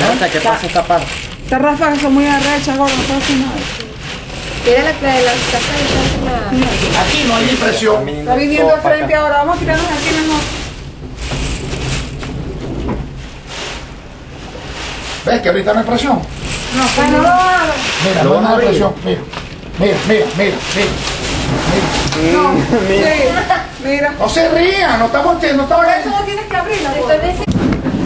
Marta, ¿qué pasa esta parte? Estas ráfagas son muy arrechas, gordo, no hacer nada. Mira la que de las casas de Santa Aquí no hay impresión. Está viniendo de frente ahora, vamos a tirarnos aquí mejor. ¿Ves que ahorita no hay presión? No, pues no lo hagas. Mira, no, no hay presión. Mira, mira, mira, mira, mira. No, sí, mira. No se rían, no estamos, no estamos